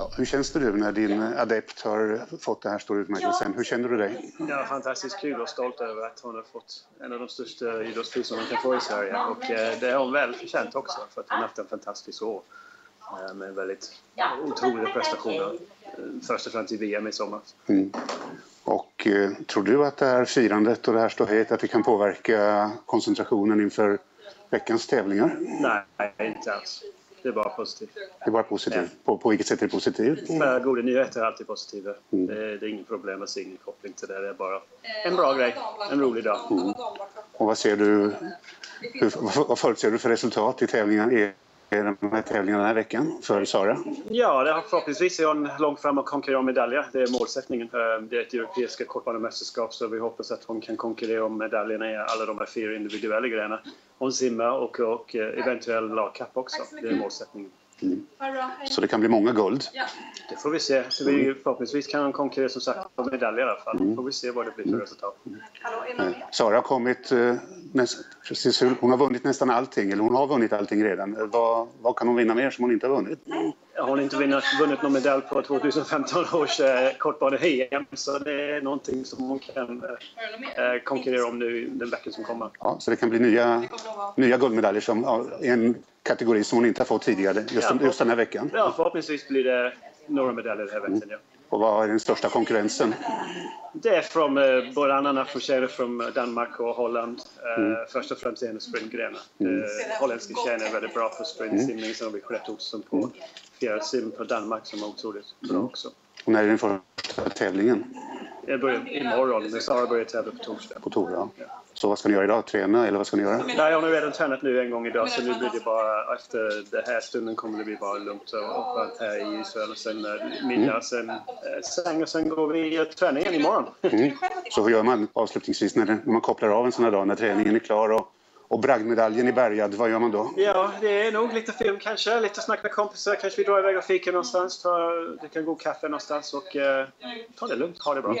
Ja, hur känns det nu när din adept har fått den här stora utmärkelsen? Hur känner du dig? Ja, fantastiskt kul och stolt över att hon har fått en av de största idrottspriserna man kan få i Sverige. Och eh, det har hon väl förtjänt också för att hon har haft en fantastisk år eh, med väldigt otroliga prestationer. Eh, Först och främst i VM i sommar. Mm. Och eh, tror du att det här firandet och det här ståhejet att det kan påverka koncentrationen inför veckans tävlingar? Nej, inte alls. Det är bara positivt. Det är bara positivt. På, på vilket sätt är det positivt? Med goda nyheter är alltid positiva. Det, är, det är ingen problem, jag ser ingen koppling till det. Det är bara en bra grej, en rolig dag. Och vad ser du, hur, vad, förutser du för resultat i tävlingarna, i i de här tävlingarna den här veckan för Sara? Ja, det har förhoppningsvis är hon långt fram och konkurrera om medaljer. Det är målsättningen. Eh, Det är ett europeiska kortbanemästerskap så vi hoppas att hon kan konkurrera om medaljerna i alla de här fyra individuella grejerna. Hon simmar och, och eh, eventuell lagkapp också. Det är målsättningen. Så det kan bli många guld. Det får vi se. Så vi, förhoppningsvis kan hon konkurrera som sagt om medaljer i alla fall. får vi se vad det blir för resultat. Eh, Sara har kommit, eh, näst, precis, hon har vunnit nästan allting, eller hon har vunnit allting redan. Eh, Vad, vad kan hon vinna mer som hon inte har vunnit? Hon har inte vunnit, vunnit någon medalj på 2015 års eh, kortbane-EM så det är någonting som hon kan eh, konkurrera om nu den veckan som kommer. Ja, så det kan bli nya, nya guldmedaljer som, ja, en kategori som hon inte har fått tidigare just, Ja. just den här veckan. Ja, förhoppningsvis blir det några medaljer den här veckan. Ja. Och vad är den största konkurrensen? Det är från eh, bland annat tjejer från Danmark och Holland. Eh, Först och främst är det sprintgrenen. Eh, holländska tjejerna är väldigt bra på sprintsimning. Sen har vi Jeanette Olsson på fjärrsim på Danmark som är otroligt bra också. Och när är den första tävlingen? Jag börjar imorgon, men Sara börjar tävla på torsdag. På Tora? Så vad ska ni göra idag? Träna eller vad ska ni göra? Nej, hon har redan tränat nu en gång idag så nu blir det bara efter den här stunden kommer det bli bara lugnt och skönt här i Israel och sen eh, middag, sen eh, säng och sen går vi och gör träningen imorgon. Mm. Så vad gör man avslutningsvis när man kopplar av en sån här dag, när träningen är klar och, och bragdmedaljen är bärgad, vad gör man då? Ja, det är nog lite film kanske, lite snack med kompisar, kanske vi drar iväg och fikar någonstans, tar, dricker en god kaffe någonstans och eh, ta det lugnt, ha det bra.